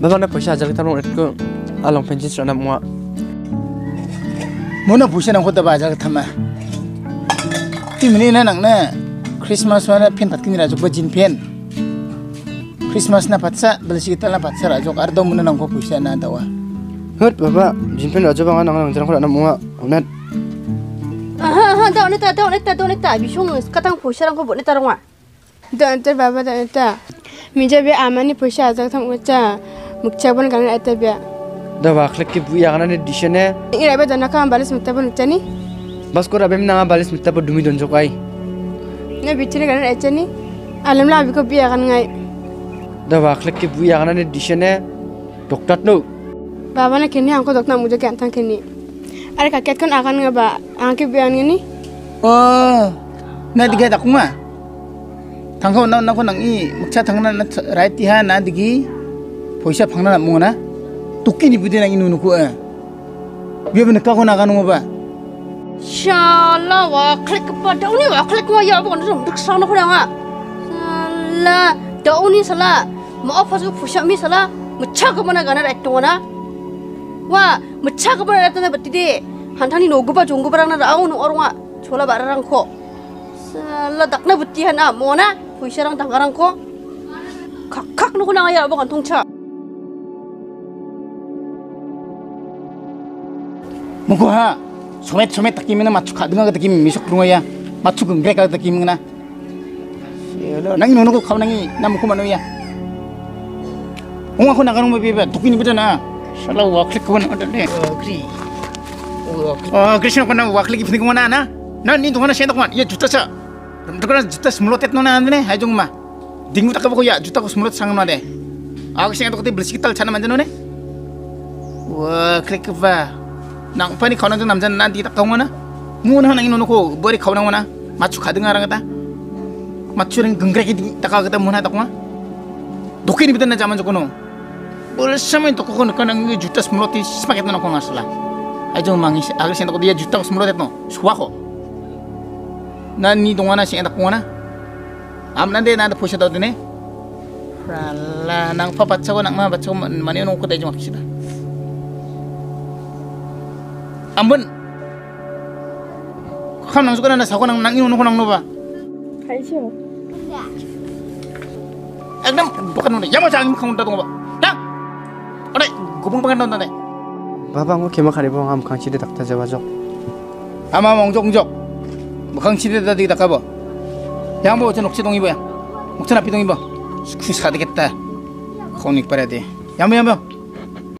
babang na ajak tarong ret ko along penjin sana mua. Mona busa nang khota bajar thama. Ti mini na nang na christmas wana pen patkin ra jok bajin pen christmas na patsa balsi kita na patsa ra jok ardo mona nang ko busa na dawa hut baba jinpen raja bang nang nang jarang ko na mua unat ha ha daw neta daw neta daw neta bishong katang pusharang ko boneta rongwa Dante baba dante mija be amani pusha ajak tham ucha mukcha bon kan ata be da wakhlek ki bu yagana ne dishene ira be dana kam balis mutta bon uchani bas ko rabem na balis pa dumi donjo kai ne bichini kan achani alam la bi ko biya kan ngai da wakhlek ki bu yagana ne dishene doktat no baba na kini angko dokna muja kan tang kini are kaket kon akan ngaba angke biyan ngini oh na diga da kuma tangko na na ko nang i mukcha thangna na right ti ha na digi poisa phangna na mona tukki ni budi nang inu ko eh? Biya ben ka ko na kan mo ba shala wa klik pa daw ni wa klik wa ya bon rum dik sana ko nga sala daw ni sala mo ofas ko pusha mi sala mucha ko mana gana ret to na wa mucha ko mana ret na batti de hantani no go ba jong go barang na raung no orwa chola barang ko sala dakna butti hana mo na pusha rang tangarang ko kak kak no ko na ya bon tongcha muko ha somet somet takimena machu khadunga ga takim misok ya machu gengre ka takim ngana yelo nang nono ko khawnangi nam ko manu ya unga ko nagarung be be tukini bidana shala wa klik ko na de kri oh krishna ko na wa klik ifni ko na na na ni dongana senda ko ya juta sa dongana juta smlotet no na andne ha jong ma dingu takabo ko ya juta ko smlot sang no de aku sing to ko te bliskital chana manjano ne wa klik ba nang pani khawna jang namjan na di tak kawna mun ha nang ino ko bori khawna wana machu khadunga rang ta machu ring gengre ki di taka gata mun ha takwa dokini bidan na jaman jokono. Bol samay to ko kan nang juta smloti smaket na ko ngasla ay jong mangi agak sen to dia juta smlotet no suwa ko na ni dongana sing tak kona am nande na da daw dine rala nang pa patsa ko nang ma patsa ko mani no ko dai jong ambon kham nang sukana sa khonang nang inu khonang noba khaisyo ekdam bukan nune yama chang kham ta tongba na ore gubung bangan nonda ne baba ngo kema khari bong am khangchi de dakta jawa jok ama mong jok jok khangchi de da di dakka bo 양보 저 녹지 동이 뭐야? 목천 앞이 동이 뭐? 스쿠스 가득겠다 거닉 빨아야 돼. 양보 양보.